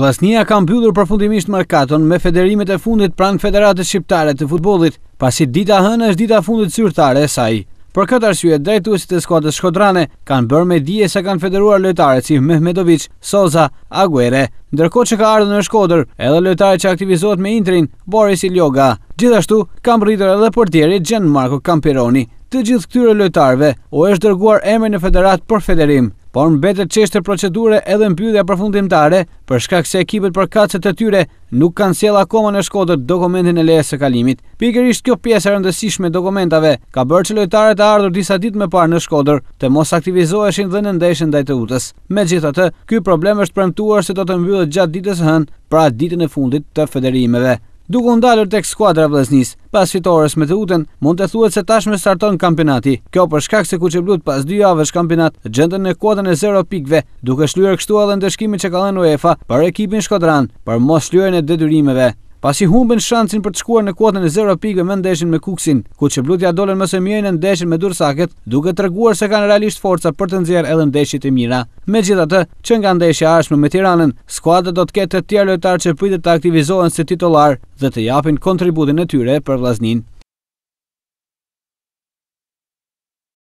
Vllaznia ka mbyllur përfundimisht merkaton me federimet e fundit pranë Federatës Shqiptare të Futbollit, pasi dita e hënë është dita e fundit zyrtare e saj. Për këtë arsye, drejtuesit e skuadrës shkodrane kanë bërë me dije se kanë federuar lojtarët si Mehmedovic, Soza, Aguere, ndërkohë që ka ardhur në Shkodër edhe lojtari që aktivizohet me Interin, Boris Iljoga. Gjithashtu, ka mbërritur edhe portieri Gianmarco Camperoni. Të gjithë këtyre lojtarëve u është dërguar emri në federatë për federim, por mbetet çështje procedure edhe mbyllja përfundimtare për shkak se ekipet përkatëse të tyre nuk kanë sjellë akoma në Shkodër dokumentin e lejes së kalimit. Pikërisht kjo pjesë e rëndësishme e dokumentave ka bërë që lojtarët e ardhur disa ditë më parë në Shkodër të mos aktivizoheshin dhe në ndeshjen ndaj Teutës. Megjithatë, ky problem është premtuar se do të mbyllet gjatë ditës së hënë, pra ditën e fundit të federimeve. Duke u ndalur tek skuadra e Vllaznisë, Pas fitores me Teutën, mund të thuhet se tashmë starton kampionati. Kjo për shkak se kuqeblutë pas dy javësh kampionat gjenden në kuotën e zero pikëve, duke shlyer kështu edhe ndëshkimin që ka dhënë UEFA për ekipin shkodran për mosshlyerjen e detyrimeve. Pasi humbën shancin për të shkuar në kuotën e zero pikëve me ndeshjen me Kukësin, kuqeblutë ia dolën më së miri në ndeshjen me durrsakët, duke treguar se kanë realisht forca për të nxjerrë edhe ndeshje të mira. Megjithatë, që nga ndeshja e ardhshme me Tiranën, skuadra do të ketë të tjerë lojtarë që pritet të aktivizohen si titullarë. dhe të japin kontributin e tyre për Vllazninë.